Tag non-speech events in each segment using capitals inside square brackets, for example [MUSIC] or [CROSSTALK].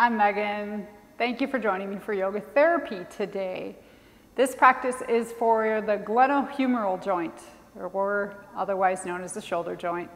I'm Megan. Thank you for joining me for yoga therapy today. This practice is for the glenohumeral joint, or otherwise known as the shoulder joint.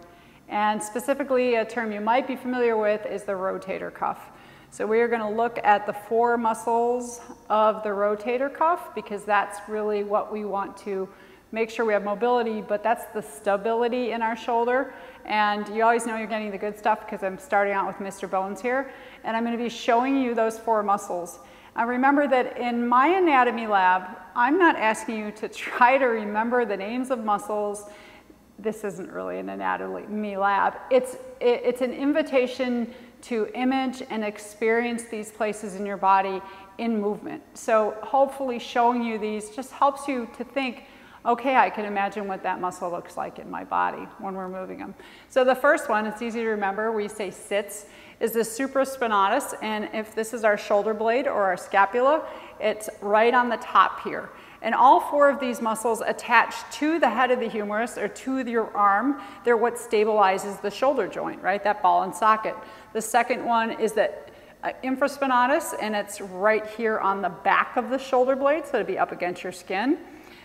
And specifically, a term you might be familiar with is the rotator cuff. So we are going to look at the four muscles of the rotator cuff because that's really what we want to make sure we have mobility, but that's the stability in our shoulder. And you always know you're getting the good stuff because I'm starting out with Mr. Bones here. And I'm going to be showing you those four muscles. Now remember that in my anatomy lab, I'm not asking you to [LAUGHS] try to remember the names of muscles. This isn't really an anatomy lab. It's, it, it's an invitation to image and experience these places in your body in movement. So hopefully showing you these just helps you to think, okay, I can imagine what that muscle looks like in my body when we're moving them. So the first one, it's easy to remember, we say sits, is the supraspinatus, and if this is our shoulder blade or our scapula, it's right on the top here. And all four of these muscles attach to the head of the humerus or to your arm. They're what stabilizes the shoulder joint, right? That ball and socket. The second one is that uh, infraspinatus, and it's right here on the back of the shoulder blade, so it'd be up against your skin.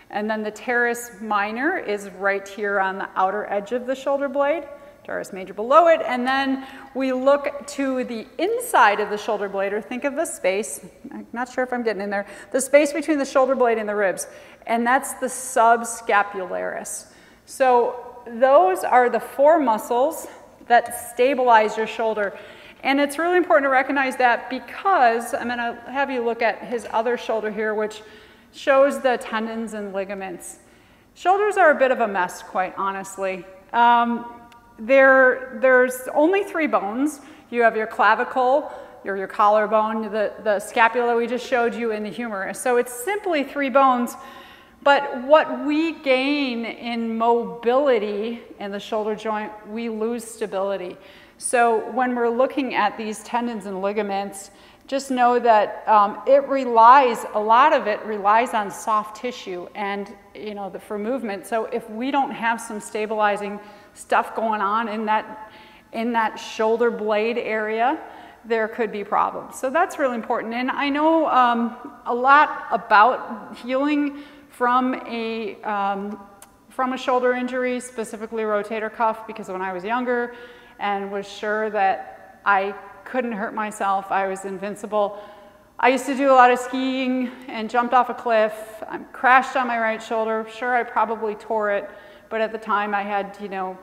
And then the teres minor is right here on the outer edge of the shoulder blade, teres major below it. And then we look to the inside of the shoulder blade, or think of the space, I'm not sure if I'm getting in there, the space between the shoulder blade and the ribs. And that's the subscapularis. So those are the four muscles that stabilize your shoulder. And it's really important to recognize that because I'm going to have you look at his other shoulder here, which shows the tendons and ligaments. Shoulders are a bit of a mess, quite honestly. Um, there, there's only three bones. You have your clavicle, your, your collarbone, the, the scapula we just showed you, in the humerus. So it's simply three bones. But what we gain in mobility in the shoulder joint, we lose stability. So when we're looking at these tendons and ligaments, just know that um, it relies, a lot of it relies on soft tissue and, you know, the, for movement. So if we don't have some stabilizing stuff going on in that, in that shoulder blade area, there could be problems. So that's really important. And I know um, a lot about healing from a, um, from a shoulder injury, specifically rotator cuff, because when I was younger and was sure that I couldn't hurt myself. I was invincible. I used to do a lot of skiing and jumped off a cliff. I crashed on my right shoulder. Sure, I probably tore it, but at the time I had, you know,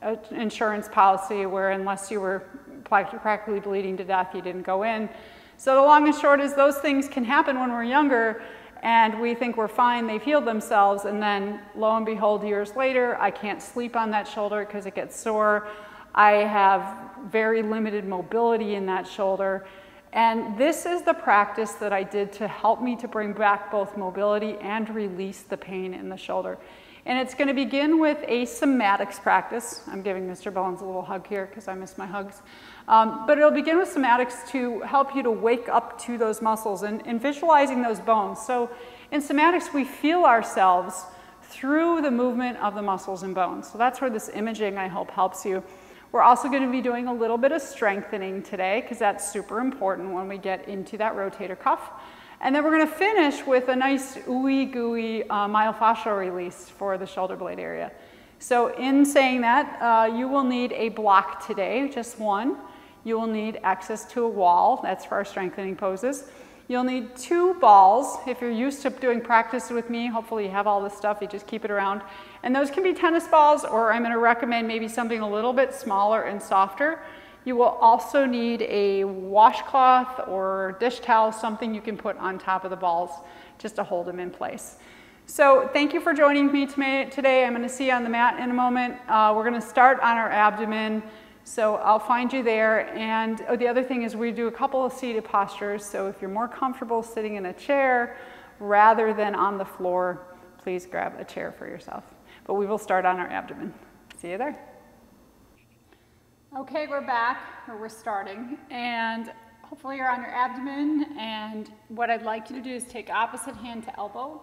an insurance policy where unless you were practically bleeding to death, you didn't go in. So the long and short is those things can happen when we're younger and we think we're fine, they've healed themselves, and then lo and behold, years later, I can't sleep on that shoulder because it gets sore. I have very limited mobility in that shoulder. And this is the practice that I did to help me to bring back both mobility and release the pain in the shoulder. And it's going to begin with a somatics practice. I'm giving Mr. Bones a little hug here because I miss my hugs. Um, but it'll begin with somatics to help you to wake up to those muscles and, and visualizing those bones. So in somatics, we feel ourselves through the movement of the muscles and bones. So that's where this imaging, I hope, helps you. We're also going to be doing a little bit of strengthening today because that's super important when we get into that rotator cuff. And then we're going to finish with a nice ooey gooey uh, myofascial release for the shoulder blade area. So in saying that, uh, you will need a block today, just one. You will need access to a wall. That's for our strengthening poses. You'll need two balls. If you're used to doing practice with me, hopefully you have all this stuff, you just keep it around. And those can be tennis balls, or I'm gonna recommend maybe something a little bit smaller and softer. You will also need a washcloth or dish towel, something you can put on top of the balls just to hold them in place. So thank you for joining me today. I'm gonna see you on the mat in a moment. Uh, we're gonna start on our abdomen. So I'll find you there. And oh, the other thing is we do a couple of seated postures. So if you're more comfortable sitting in a chair rather than on the floor, please grab a chair for yourself. But we will start on our abdomen. See you there. Okay, we're back, or we're starting. And hopefully you're on your abdomen. And what I'd like you to do is take opposite hand to elbow,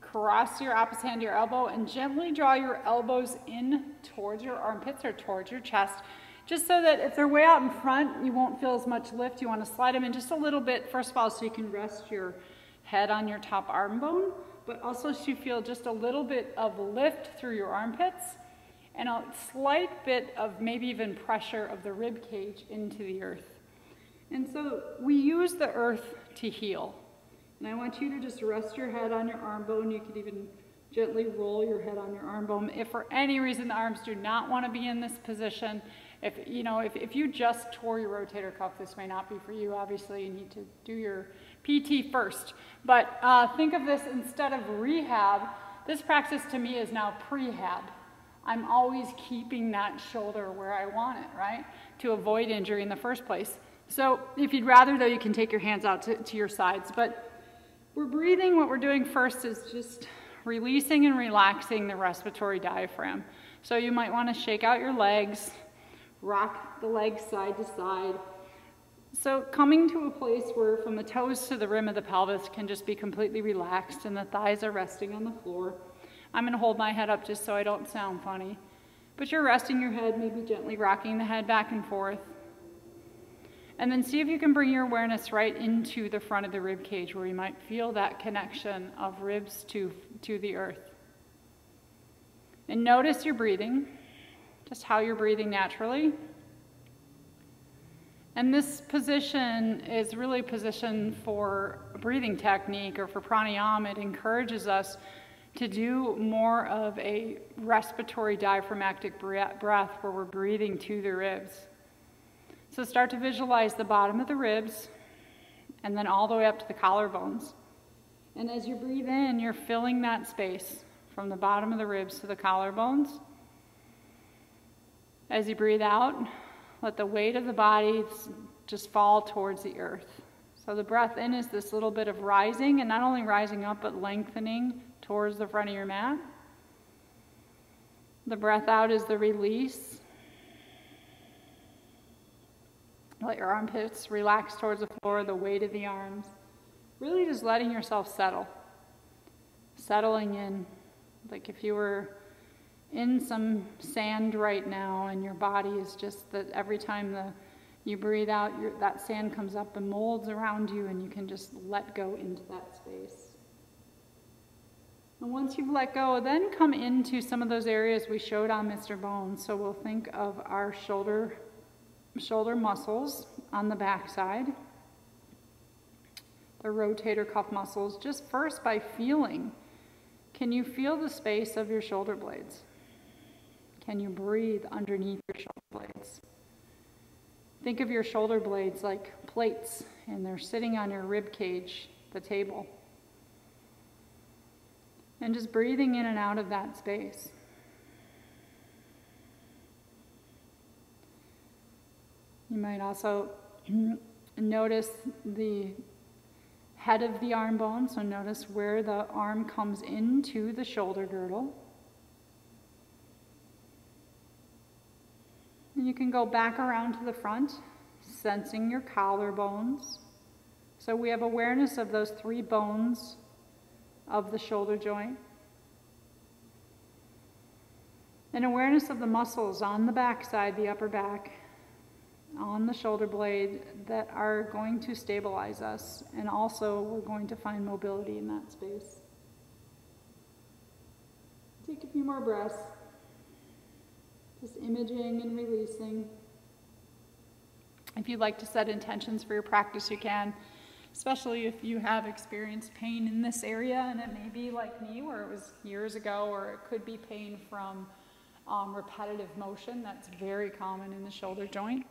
cross your opposite hand to your elbow, and gently draw your elbows in towards your armpits or towards your chest just so that if they're way out in front, you won't feel as much lift. You want to slide them in just a little bit, first of all, so you can rest your head on your top arm bone, but also so you feel just a little bit of lift through your armpits and a slight bit of maybe even pressure of the rib cage into the earth. And so we use the earth to heal. And I want you to just rest your head on your arm bone. You could even gently roll your head on your arm bone. If for any reason the arms do not want to be in this position, if you know, if, if you just tore your rotator cuff, this may not be for you. Obviously, you need to do your PT first. But uh, think of this instead of rehab, this practice to me is now prehab. I'm always keeping that shoulder where I want it, right? To avoid injury in the first place. So if you'd rather, though, you can take your hands out to, to your sides. But we're breathing. What we're doing first is just releasing and relaxing the respiratory diaphragm. So you might want to shake out your legs, rock the legs side to side. So coming to a place where from the toes to the rim of the pelvis can just be completely relaxed and the thighs are resting on the floor. I'm going to hold my head up just so I don't sound funny. But you're resting your head, maybe gently rocking the head back and forth. And then see if you can bring your awareness right into the front of the rib cage where you might feel that connection of ribs to, to the earth. And notice your breathing, just how you're breathing naturally. And this position is really positioned for breathing technique or for pranayama. It encourages us to do more of a respiratory diaphragmatic breath where we're breathing to the ribs. So start to visualize the bottom of the ribs and then all the way up to the collarbones. And as you breathe in, you're filling that space from the bottom of the ribs to the collarbones. As you breathe out, let the weight of the body just fall towards the earth. So the breath in is this little bit of rising, and not only rising up, but lengthening towards the front of your mat. The breath out is the release. Let your armpits relax towards the floor, the weight of the arms. Really just letting yourself settle. Settling in. Like if you were in some sand right now and your body is just that every time the you breathe out, that sand comes up and molds around you and you can just let go into that space. And once you've let go, then come into some of those areas we showed on Mr. Bones. So we'll think of our shoulder shoulder muscles on the backside, the rotator cuff muscles, just first by feeling. Can you feel the space of your shoulder blades? Can you breathe underneath your shoulder blades? Think of your shoulder blades like plates, and they're sitting on your rib cage, the table. And just breathing in and out of that space. You might also [CLEARS THROAT] notice the head of the arm bone, so notice where the arm comes into the shoulder girdle. You can go back around to the front, sensing your collarbones. So we have awareness of those three bones of the shoulder joint. And awareness of the muscles on the back side, the upper back, on the shoulder blade that are going to stabilize us and also we're going to find mobility in that space. Take a few more breaths. Just imaging and releasing. If you'd like to set intentions for your practice, you can, especially if you have experienced pain in this area and it may be like me where it was years ago or it could be pain from um, repetitive motion. That's very common in the shoulder joint.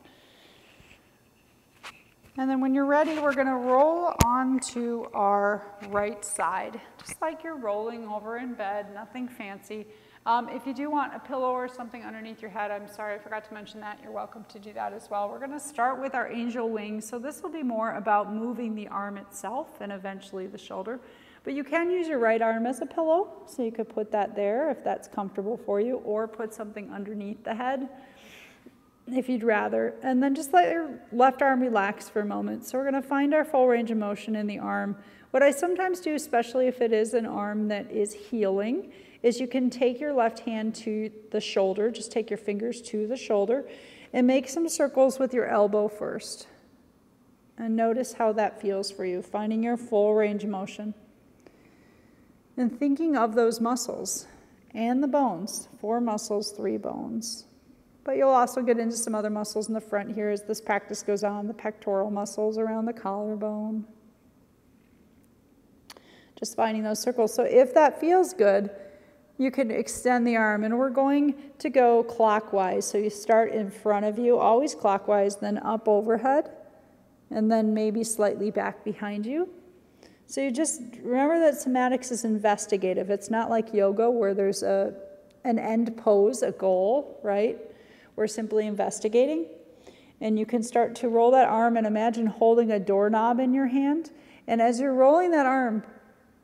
And then when you're ready, we're gonna roll onto our right side, just like you're rolling over in bed, nothing fancy. Um, if you do want a pillow or something underneath your head, I'm sorry, I forgot to mention that, you're welcome to do that as well. We're gonna start with our angel wings. So this will be more about moving the arm itself and eventually the shoulder. But you can use your right arm as a pillow, so you could put that there if that's comfortable for you, or put something underneath the head if you'd rather. And then just let your left arm relax for a moment. So we're going to find our full range of motion in the arm. What I sometimes do, especially if it is an arm that is healing, is you can take your left hand to the shoulder, just take your fingers to the shoulder, And make some circles with your elbow first. And notice how that feels for you, finding your full range of motion. And thinking of those muscles and the bones four muscles, three bones. But you'll also get into some other muscles in the front here as this practice goes on the pectoral muscles around the collarbone. Just finding those circles. So if that feels good, you can extend the arm, and we're going to go clockwise. So you start in front of you, always clockwise, then up overhead, and then maybe slightly back behind you. So you just remember that somatics is investigative. It's not like yoga where there's a, an end pose, a goal, right? We're simply investigating. And you can start to roll that arm and imagine holding a doorknob in your hand. And as you're rolling that arm,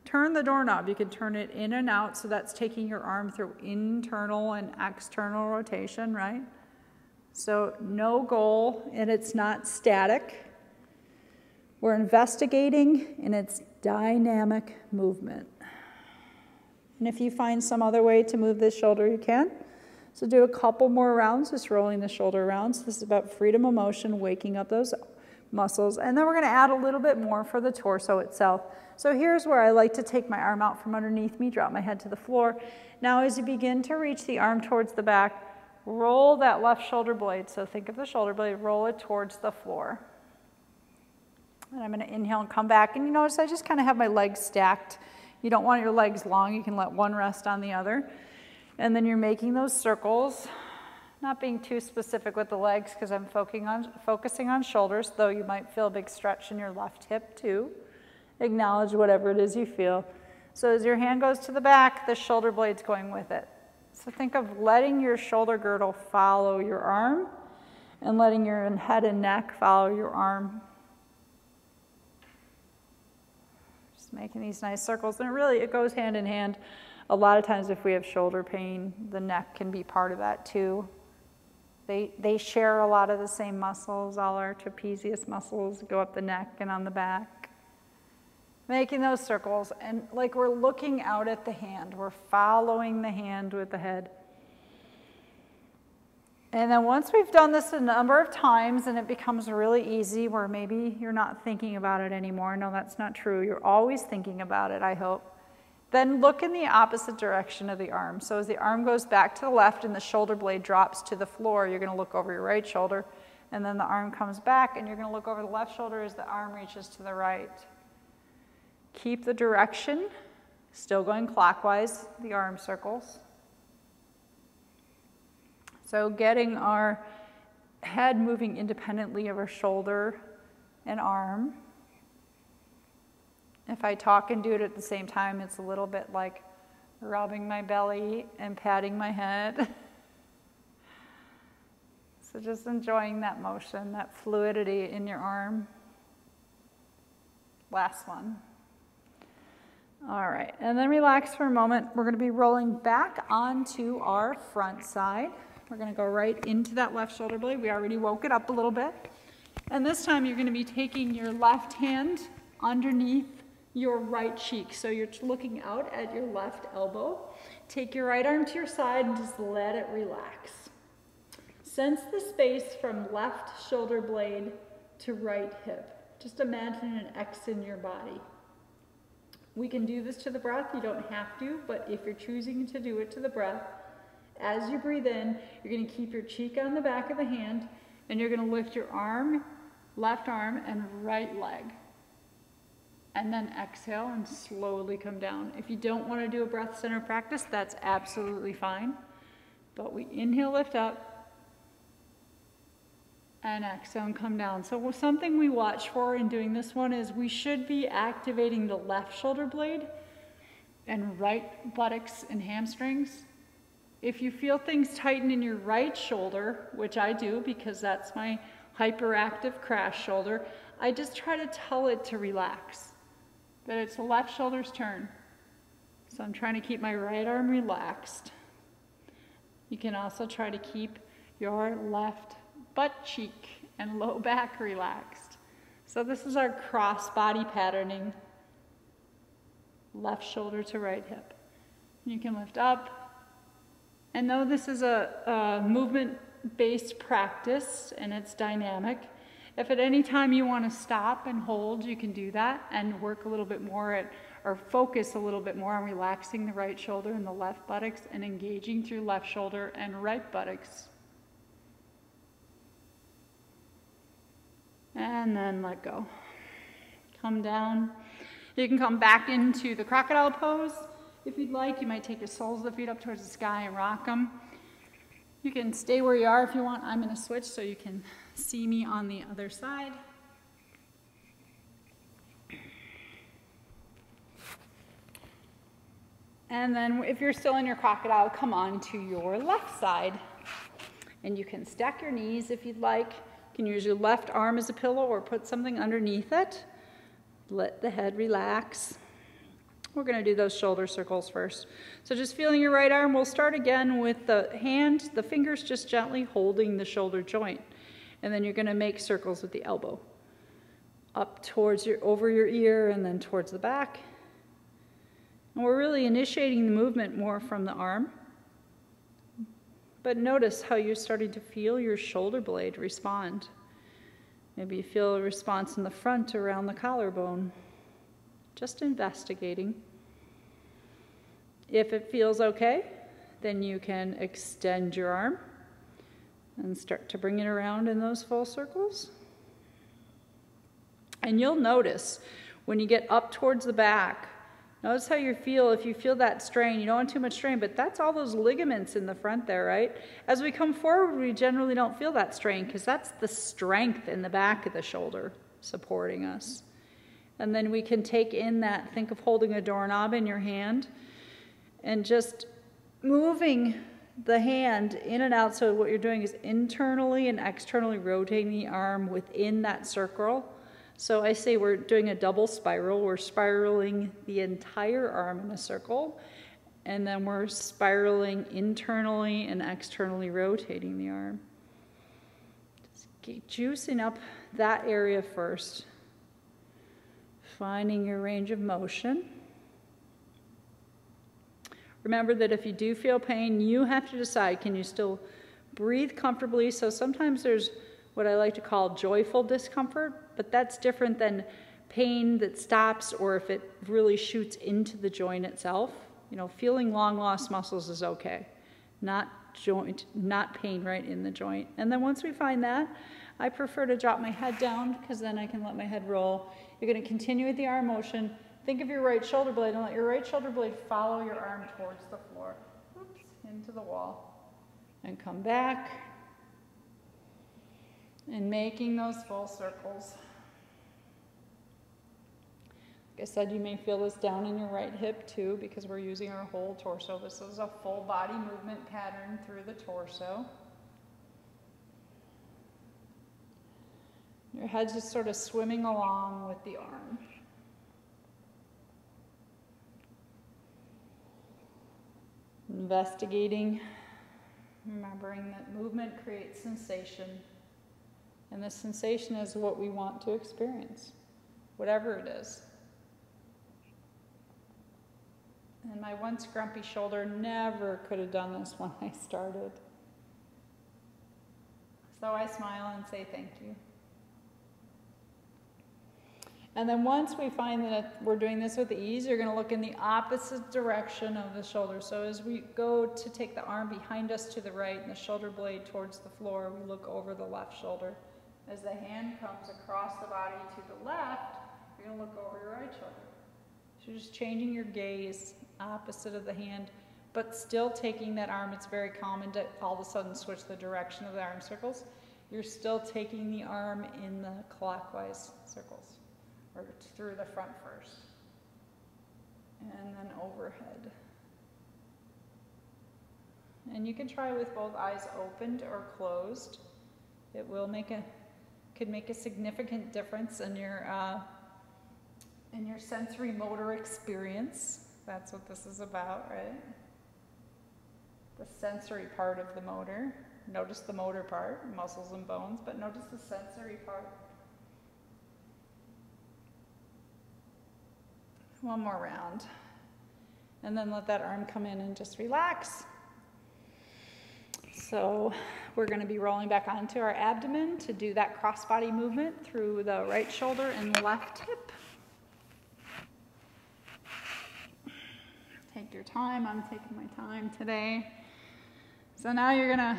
turn the doorknob. You can turn it in and out, so that's taking your arm through internal and external rotation, right? So no goal, and it's not static. We're investigating, and it's dynamic movement. And if you find some other way to move this shoulder, you can. So do a couple more rounds, just rolling the shoulder around. So this is about freedom of motion, waking up those muscles. And then we're going to add a little bit more for the torso itself. So here's where I like to take my arm out from underneath me, drop my head to the floor. Now as you begin to reach the arm towards the back, roll that left shoulder blade. So think of the shoulder blade, roll it towards the floor. And I'm going to inhale and come back. And you notice I just kind of have my legs stacked. You don't want your legs long. You can let one rest on the other. And then you're making those circles, not being too specific with the legs because I'm focusing on, focusing on shoulders, though you might feel a big stretch in your left hip too. Acknowledge whatever it is you feel. So as your hand goes to the back, the shoulder blade's going with it. So think of letting your shoulder girdle follow your arm and letting your head and neck follow your arm Just making these nice circles. And really, it goes hand in hand. A lot of times if we have shoulder pain, the neck can be part of that too. They, they share a lot of the same muscles. All our trapezius muscles go up the neck and on the back. Making those circles, and like we're looking out at the hand, we're following the hand with the head. And then once we've done this a number of times and it becomes really easy where maybe you're not thinking about it anymore. No, that's not true. You're always thinking about it, I hope. Then look in the opposite direction of the arm. So as the arm goes back to the left and the shoulder blade drops to the floor, you're going to look over your right shoulder. And then the arm comes back and you're going to look over the left shoulder as the arm reaches to the right. Keep the direction, still going clockwise, the arm circles. So getting our head moving independently of our shoulder and arm. If I talk and do it at the same time, it's a little bit like rubbing my belly and patting my head. [LAUGHS] so just enjoying that motion, that fluidity in your arm. Last one. All right, and then relax for a moment. We're going to be rolling back onto our front side. We're going to go right into that left shoulder blade. We already woke it up a little bit. And this time you're going to be taking your left hand underneath your right cheek. So you're looking out at your left elbow. Take your right arm to your side and just let it relax. Sense the space from left shoulder blade to right hip. Just imagine an X in your body. We can do this to the breath. You don't have to, but if you're choosing to do it to the breath, as you breathe in, you're going to keep your cheek on the back of the hand and you're going to lift your arm, left arm, and right leg. And then exhale and slowly come down. If you don't want to do a breath center practice, that's absolutely fine. But we inhale, lift up, and exhale and come down. So something we watch for in doing this one is we should be activating the left shoulder blade and right buttocks and hamstrings if you feel things tighten in your right shoulder, which I do because that's my hyperactive crash shoulder, I just try to tell it to relax, that it's the left shoulder's turn. So I'm trying to keep my right arm relaxed. You can also try to keep your left butt cheek and low back relaxed. So this is our cross body patterning, left shoulder to right hip. You can lift up, and though this is a, a movement based practice and it's dynamic. If at any time you want to stop and hold, you can do that and work a little bit more at, or focus a little bit more on relaxing the right shoulder and the left buttocks and engaging through left shoulder and right buttocks. And then let go. Come down. You can come back into the crocodile pose if you'd like. You might take your soles of the feet up towards the sky and rock them. You can stay where you are if you want. I'm going to switch so you can see me on the other side. And then if you're still in your crocodile, come on to your left side. And you can stack your knees if you'd like. You can use your left arm as a pillow or put something underneath it. Let the head relax. We're going to do those shoulder circles first. So just feeling your right arm, we'll start again with the hand, the fingers just gently holding the shoulder joint. And then you're going to make circles with the elbow. Up towards your, over your ear and then towards the back. And we're really initiating the movement more from the arm. But notice how you're starting to feel your shoulder blade respond. Maybe you feel a response in the front around the collarbone just investigating. If it feels okay, then you can extend your arm and start to bring it around in those full circles. And you'll notice when you get up towards the back, notice how you feel. If you feel that strain, you don't want too much strain, but that's all those ligaments in the front there, right? As we come forward, we generally don't feel that strain because that's the strength in the back of the shoulder supporting us. And then we can take in that, think of holding a doorknob in your hand and just moving the hand in and out. So what you're doing is internally and externally rotating the arm within that circle. So I say we're doing a double spiral. We're spiraling the entire arm in a circle. And then we're spiraling internally and externally rotating the arm. Just juicing up that area first finding your range of motion. Remember that if you do feel pain, you have to decide can you still breathe comfortably? So sometimes there's what I like to call joyful discomfort, but that's different than pain that stops or if it really shoots into the joint itself. You know, feeling long lost muscles is okay, not joint, not pain right in the joint. And then once we find that, I prefer to drop my head down because then I can let my head roll you're going to continue with the arm motion. Think of your right shoulder blade and let your right shoulder blade follow your arm towards the floor. Oops, into the wall. And come back. And making those full circles. Like I said, you may feel this down in your right hip too because we're using our whole torso. This is a full body movement pattern through the torso. Your head's just sort of swimming along with the arm. Investigating, remembering that movement creates sensation, and the sensation is what we want to experience, whatever it is. And my once grumpy shoulder never could have done this [LAUGHS] when I started. So I smile and say thank you. And then once we find that we're doing this with ease, you're going to look in the opposite direction of the shoulder. So as we go to take the arm behind us to the right and the shoulder blade towards the floor, we look over the left shoulder. As the hand comes across the body to the left, you're going to look over your right shoulder. So just changing your gaze opposite of the hand, but still taking that arm. It's very common to all of a sudden switch the direction of the arm circles. You're still taking the arm in the clockwise circles or through the front first. And then overhead. And you can try with both eyes opened or closed. It will make a, could make a significant difference in your, uh, in your sensory motor experience. That's what this is about, right? The sensory part of the motor. Notice the motor part, muscles and bones, but notice the sensory part. One more round. And then let that arm come in and just relax. So we're going to be rolling back onto our abdomen to do that crossbody movement through the right shoulder and left hip. Take your time. I'm taking my time today. So now you're going to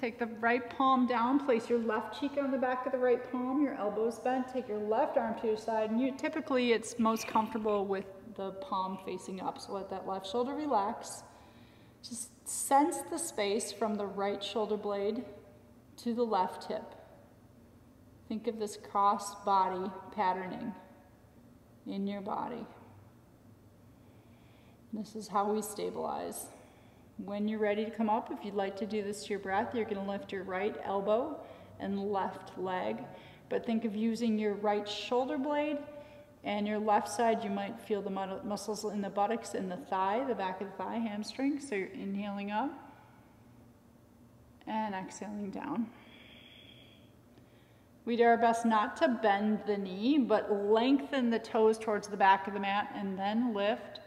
take the right palm down, place your left cheek on the back of the right palm, your elbows bent, take your left arm to your side, and you typically it's most comfortable with the palm facing up. So let that left shoulder relax. Just sense the space from the right shoulder blade to the left hip. Think of this cross body patterning in your body. This is how we stabilize. When you're ready to come up, if you'd like to do this to your breath, you're going to lift your right elbow and left leg. But think of using your right shoulder blade and your left side, you might feel the muscles in the buttocks and the thigh, the back of the thigh, hamstring. So you're inhaling up and exhaling down. We do our best not to bend the knee, but lengthen the toes towards the back of the mat and then lift.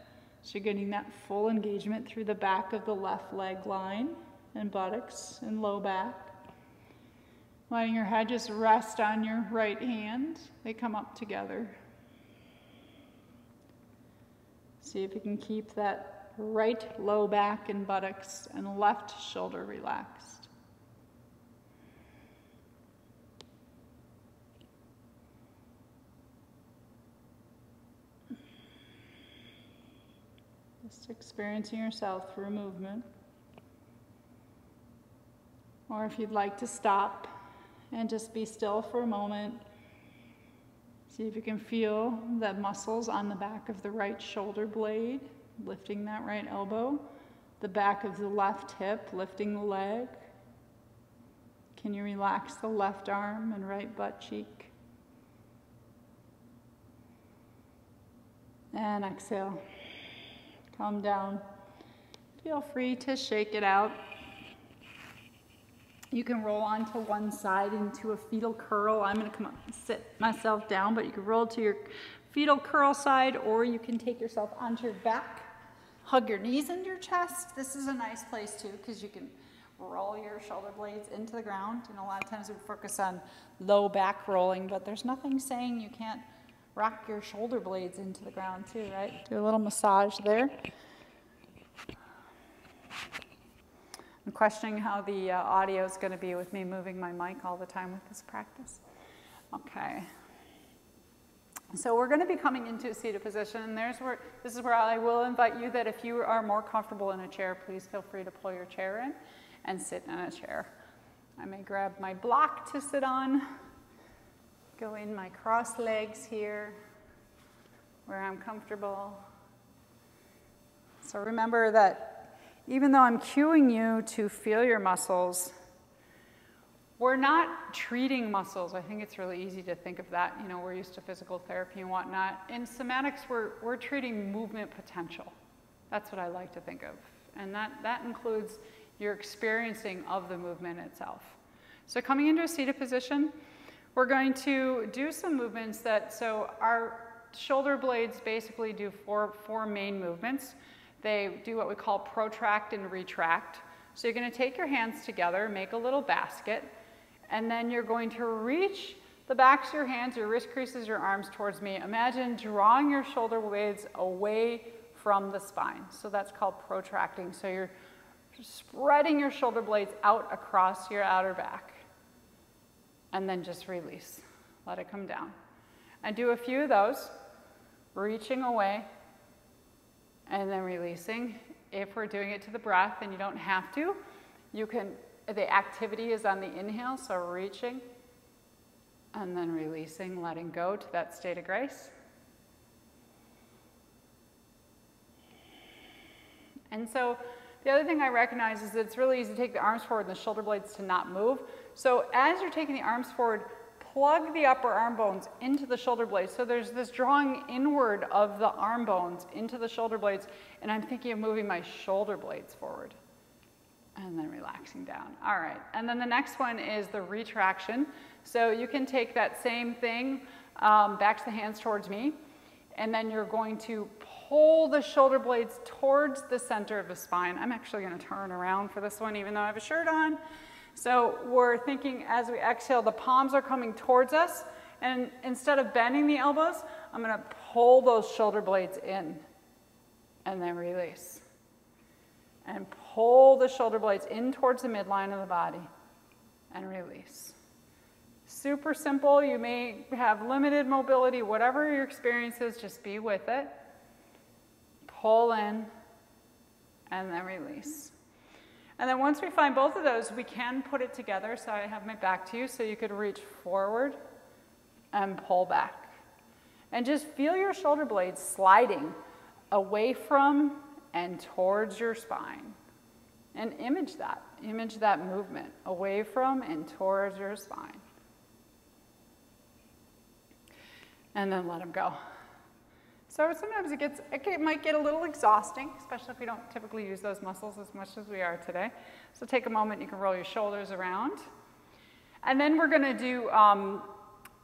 So you're getting that full engagement through the back of the left leg line and buttocks and low back. Letting your head just rest on your right hand. They come up together. See if you can keep that right low back and buttocks and left shoulder relaxed. Just experiencing yourself through movement. Or if you'd like to stop and just be still for a moment See if you can feel the muscles on the back of the right shoulder blade, lifting that right elbow, the back of the left hip, lifting the leg. Can you relax the left arm and right butt cheek? And exhale. Calm down. Feel free to shake it out. You can roll onto one side into a fetal curl. I'm gonna come up and sit myself down, but you can roll to your fetal curl side or you can take yourself onto your back, hug your knees into your chest. This is a nice place too because you can roll your shoulder blades into the ground. And a lot of times we focus on low back rolling, but there's nothing saying you can't rock your shoulder blades into the ground too, right? Do a little massage there. I'm questioning how the uh, audio is going to be with me moving my mic all the time with this practice. Okay. So we're going to be coming into a seated position, and there's where this is where I will invite you that if you are more comfortable in a chair, please feel free to pull your chair in and sit in a chair. I may grab my block to sit on, go in my cross legs here, where I'm comfortable. So remember that even though I'm cueing you to feel your muscles, we're not treating muscles. I think it's really easy to think of that. You know, we're used to physical therapy and whatnot. In somatics, we're, we're treating movement potential. That's what I like to think of. And that, that includes your experiencing of the movement itself. So coming into a seated position, we're going to do some movements that, so our shoulder blades basically do four, four main movements. They do what we call protract and retract. So you're going to take your hands together, make a little basket, and then you're going to reach the backs of your hands, your wrist creases, your arms towards me. Imagine drawing your shoulder blades away from the spine. So that's called protracting. So you're spreading your shoulder blades out across your outer back. And then just release. Let it come down. And do a few of those, reaching away and then releasing. If we're doing it to the breath and you don't have to, you can, the activity is on the inhale, so reaching and then releasing, letting go to that state of grace. And so the other thing I recognize is that it's really easy to take the arms forward and the shoulder blades to not move. So as you're taking the arms forward, plug the upper arm bones into the shoulder blades. So there's this drawing inward of the arm bones into the shoulder blades, and I'm thinking of moving my shoulder blades forward and then relaxing down. All right, and then the next one is the retraction. So you can take that same thing um, back to the hands towards me, and then you're going to pull the shoulder blades towards the center of the spine. I'm actually gonna turn around for this one even though I have a shirt on. So we're thinking as we exhale, the palms are coming towards us and instead of bending the elbows, I'm gonna pull those shoulder blades in and then release. And pull the shoulder blades in towards the midline of the body and release. Super simple. You may have limited mobility, whatever your experience is, just be with it. Pull in and then release. And then once we find both of those, we can put it together. So I have my back to you so you could reach forward and pull back. And just feel your shoulder blades sliding away from and towards your spine. And image that. Image that movement away from and towards your spine. And then let them go. So sometimes it gets, it might get a little exhausting, especially if we don't typically use those muscles as much as we are today. So take a moment, you can roll your shoulders around. And then we're gonna do um,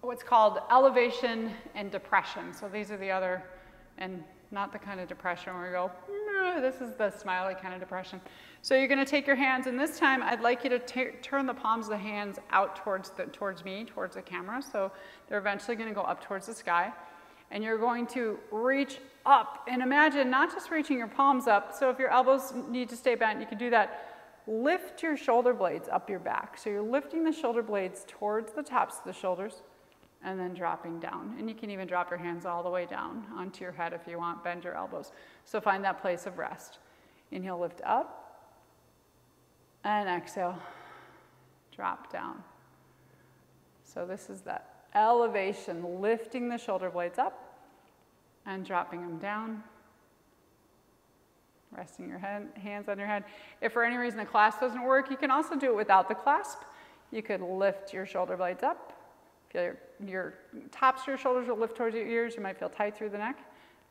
what's called elevation and depression. So these are the other, and not the kind of depression where we go, this is the smiley kind of depression. So you're gonna take your hands, and this time I'd like you to turn the palms of the hands out towards, the, towards me, towards the camera. So they're eventually gonna go up towards the sky. And you're going to reach up, and imagine not just reaching your palms up, so if your elbows need to stay bent, you can do that. Lift your shoulder blades up your back. So you're lifting the shoulder blades towards the tops of the shoulders and then dropping down. And you can even drop your hands all the way down onto your head if you want, bend your elbows. So find that place of rest. Inhale, lift up, and exhale, drop down. So this is that elevation, lifting the shoulder blades up and dropping them down. Resting your head, hands on your head. If for any reason the clasp doesn't work, you can also do it without the clasp. You could lift your shoulder blades up Feel your, your tops of your shoulders will lift towards your ears. You might feel tight through the neck.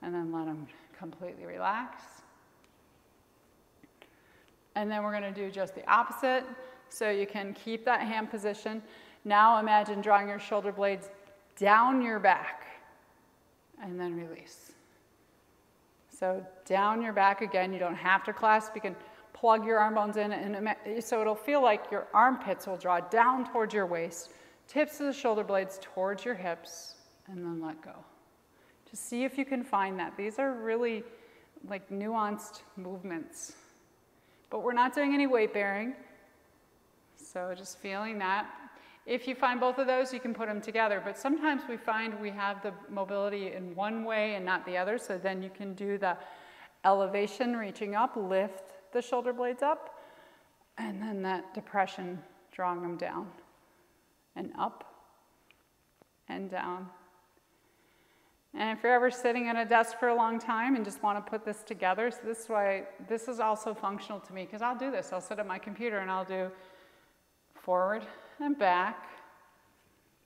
And then let them completely relax. And then we're going to do just the opposite. So you can keep that hand position. Now imagine drawing your shoulder blades down your back and then release. So down your back again. You don't have to clasp. You can plug your arm bones in. And so it'll feel like your armpits will draw down towards your waist tips of the shoulder blades towards your hips, and then let go. Just see if you can find that. These are really like nuanced movements. But we're not doing any weight bearing. So just feeling that. If you find both of those, you can put them together. But sometimes we find we have the mobility in one way and not the other. So then you can do the elevation, reaching up, lift the shoulder blades up, and then that depression, drawing them down and up and down. And if you're ever sitting at a desk for a long time and just want to put this together, so this is why this is also functional to me because I'll do this. I'll sit at my computer and I'll do forward and back,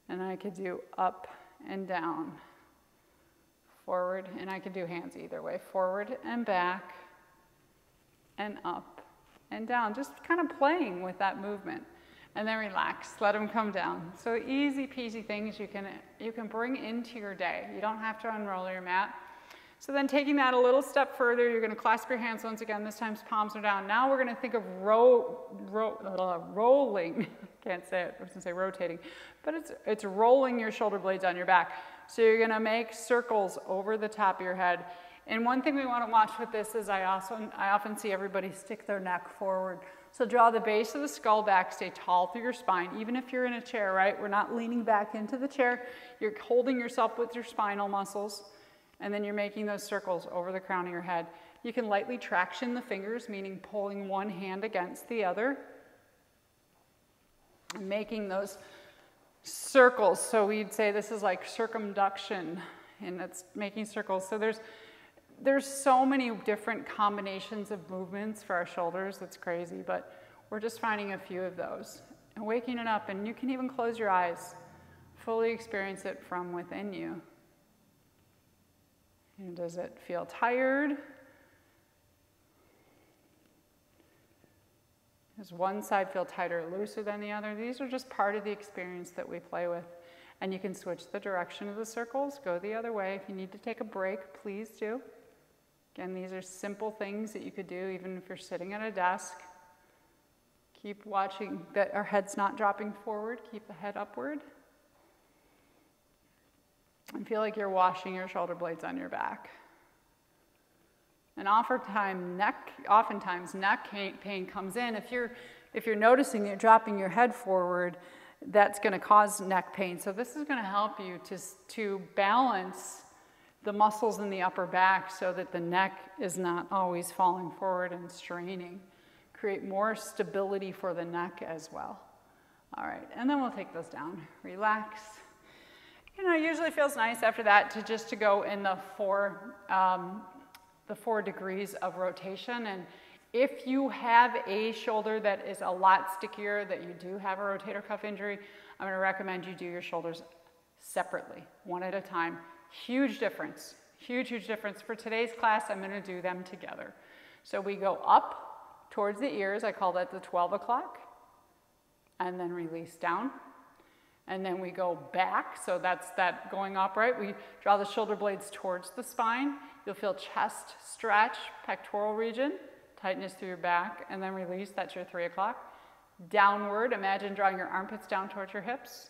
and I could do up and down, forward, and I could do hands either way, forward and back, and up and down, just kind of playing with that movement and then relax, let them come down. So easy peasy things you can, you can bring into your day. You don't have to unroll your mat. So then taking that a little step further, you're gonna clasp your hands once again, this time palms are down. Now we're gonna think of ro ro uh, rolling, [LAUGHS] can't say it, I was gonna say rotating, but it's, it's rolling your shoulder blades on your back. So you're gonna make circles over the top of your head. And one thing we wanna watch with this is I, also, I often see everybody stick their neck forward. So draw the base of the skull back, stay tall through your spine, even if you're in a chair, right? We're not leaning back into the chair. You're holding yourself with your spinal muscles, and then you're making those circles over the crown of your head. You can lightly traction the fingers, meaning pulling one hand against the other, making those circles. So we'd say this is like circumduction, and it's making circles. So there's there's so many different combinations of movements for our shoulders. That's crazy, but we're just finding a few of those. And waking it up, and you can even close your eyes, fully experience it from within you. And does it feel tired? Does one side feel tighter or looser than the other? These are just part of the experience that we play with. And you can switch the direction of the circles, go the other way. If you need to take a break, please do. Again, these are simple things that you could do even if you're sitting at a desk. Keep watching that our head's not dropping forward, keep the head upward. And feel like you're washing your shoulder blades on your back. And oftentimes neck, oftentimes neck pain comes in. If you're, if you're noticing you're dropping your head forward, that's going to cause neck pain. So this is going to help you to, to balance the muscles in the upper back so that the neck is not always falling forward and straining. Create more stability for the neck as well. All right, and then we'll take those down. Relax. You know, usually feels nice after that to just to go in the four, um, the four degrees of rotation. And if you have a shoulder that is a lot stickier, that you do have a rotator cuff injury, I'm gonna recommend you do your shoulders separately, one at a time. Huge difference, huge, huge difference. For today's class, I'm gonna do them together. So we go up towards the ears, I call that the 12 o'clock, and then release down. And then we go back, so that's that going upright. We draw the shoulder blades towards the spine. You'll feel chest stretch, pectoral region, tightness through your back, and then release, that's your three o'clock. Downward, imagine drawing your armpits down towards your hips.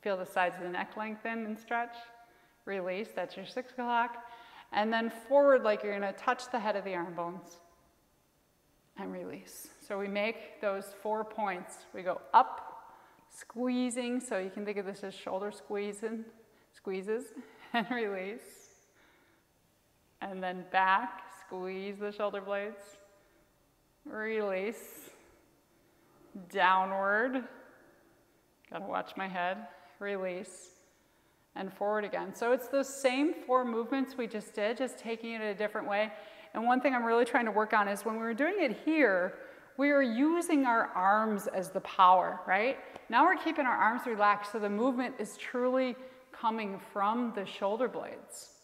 Feel the sides of the neck lengthen and stretch. Release, that's your six o'clock. And then forward like you're gonna touch the head of the arm bones and release. So we make those four points. We go up, squeezing, so you can think of this as shoulder squeezing, squeezes, [LAUGHS] and release. And then back, squeeze the shoulder blades, release, downward, gotta watch my head, release, and forward again. So it's those same four movements we just did, just taking it a different way. And one thing I'm really trying to work on is when we were doing it here, we are using our arms as the power, right? Now we're keeping our arms relaxed so the movement is truly coming from the shoulder blades.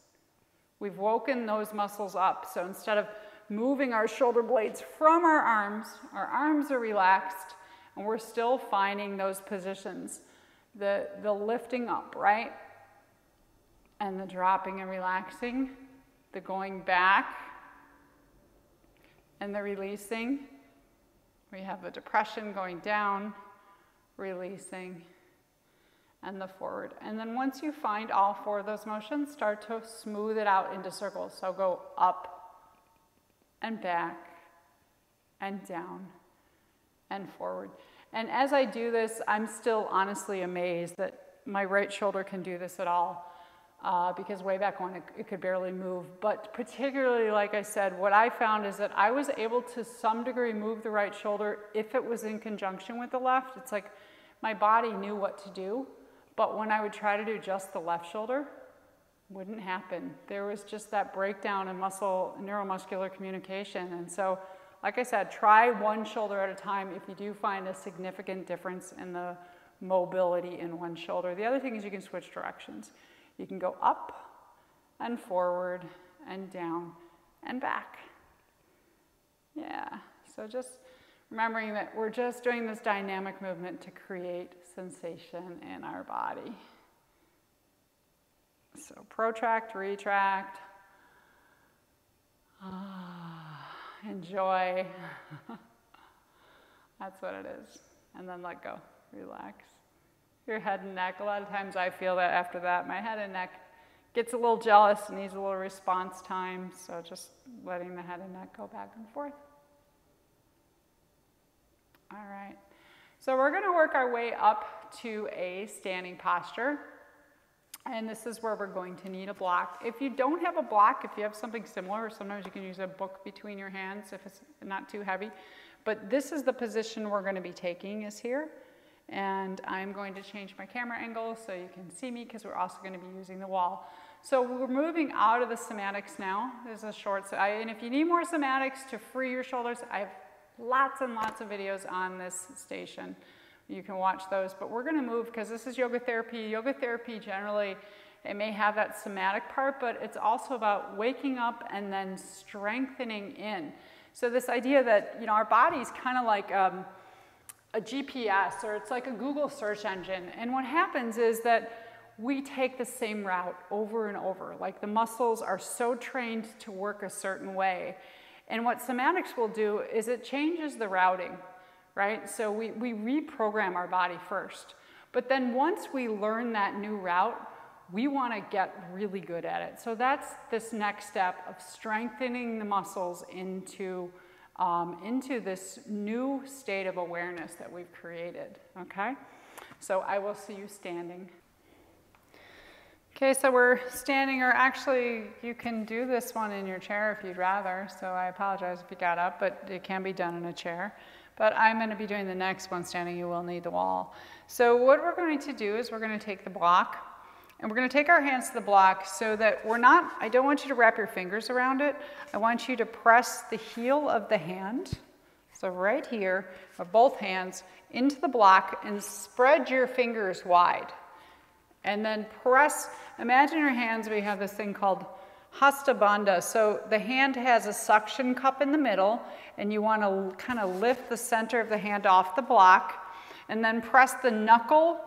We've woken those muscles up. So instead of moving our shoulder blades from our arms, our arms are relaxed, and we're still finding those positions. The, the lifting up, right? And the dropping and relaxing, the going back, and the releasing. We have the depression going down, releasing, and the forward. And then once you find all four of those motions, start to smooth it out into circles. So go up and back and down and forward. And as I do this, I'm still honestly amazed that my right shoulder can do this at all uh, because way back when it, it, could barely move. But particularly, like I said, what I found is that I was able to some degree move the right shoulder if it was in conjunction with the left. It's like my body knew what to do, but when I would try to do just the left shoulder, wouldn't happen. There was just that breakdown in muscle, neuromuscular communication. And so, like I said, try one shoulder at a time if you do find a significant difference in the mobility in one shoulder. The other thing is you can switch directions. You can go up and forward and down and back. Yeah, so just remembering that we're just doing this dynamic movement to create sensation in our body. So protract, retract. Ah, enjoy. [LAUGHS] That's what it is. And then let go, relax your head and neck. A lot of times I feel that after that, my head and neck gets a little jealous and needs a little response time. So just letting the head and neck go back and forth. All right. So we're going to work our way up to a standing posture. And this is where we're going to need a block. If you don't have a block, if you have something similar, sometimes you can use a book between your hands if it's not too heavy. But this is the position we're going to be taking is here. And I'm going to change my camera angle so you can see me because we're also going to be using the wall. So we're moving out of the somatics now. There's a short, so I, and if you need more somatics to free your shoulders, I have lots and lots of videos on this station. You can watch those, but we're going to move because this is yoga therapy. Yoga therapy generally, it may have that somatic part, but it's also about waking up and then strengthening in. So this idea that, you know, our body's kind of like, um, a GPS or it's like a Google search engine. And what happens is that we take the same route over and over. Like the muscles are so trained to work a certain way. And what somatics will do is it changes the routing, right? So we, we reprogram our body first. But then once we learn that new route, we want to get really good at it. So that's this next step of strengthening the muscles into, um, into this new state of awareness that we've created, okay? So I will see you standing. Okay, so we're standing, or actually, you can do this one in your chair if you'd rather. So I apologize if you got up, but it can be done in a chair. But I'm going to be doing the next one standing. You will need the wall. So what we're going to do is we're going to take the block, and we're going to take our hands to the block so that we're not, I don't want you to wrap your fingers around it. I want you to press the heel of the hand, so right here, of both hands, into the block and spread your fingers wide. And then press, imagine your hands, we have this thing called Hasta Bandha. So the hand has a suction cup in the middle, and you want to kind of lift the center of the hand off the block, and then press the knuckle,